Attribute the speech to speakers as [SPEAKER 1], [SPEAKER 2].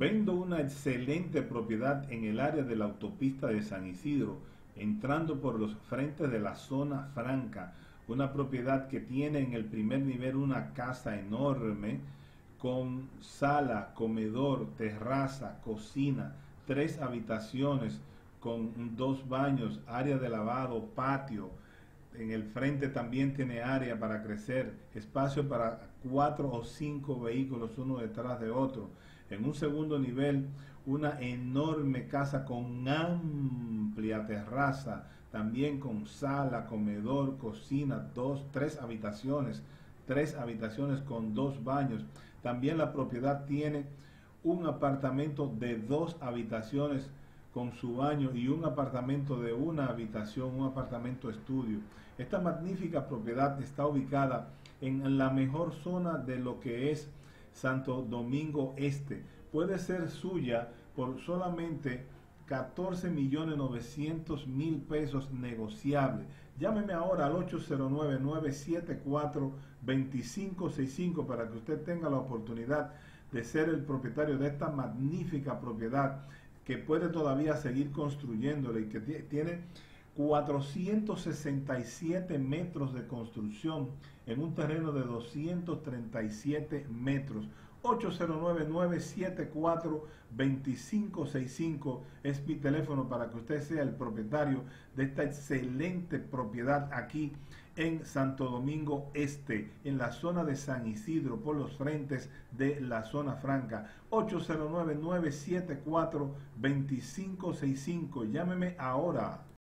[SPEAKER 1] Vendo una excelente propiedad en el área de la autopista de San Isidro, entrando por los frentes de la zona franca. Una propiedad que tiene en el primer nivel una casa enorme con sala, comedor, terraza, cocina, tres habitaciones con dos baños, área de lavado, patio. En el frente también tiene área para crecer, espacio para cuatro o cinco vehículos uno detrás de otro. En un segundo nivel, una enorme casa con amplia terraza, también con sala, comedor, cocina, dos, tres habitaciones, tres habitaciones con dos baños. También la propiedad tiene un apartamento de dos habitaciones con su baño y un apartamento de una habitación, un apartamento estudio. Esta magnífica propiedad está ubicada en la mejor zona de lo que es Santo Domingo Este. Puede ser suya por solamente 14 millones 900 mil pesos negociable. Llámeme ahora al 809-974-2565 para que usted tenga la oportunidad de ser el propietario de esta magnífica propiedad que puede todavía seguir construyéndole y que tiene 467 metros de construcción en un terreno de 237 metros. 809-974-2565 es mi teléfono para que usted sea el propietario de esta excelente propiedad aquí en Santo Domingo Este, en la zona de San Isidro, por los frentes de la zona franca. 809-974-2565. Llámeme ahora.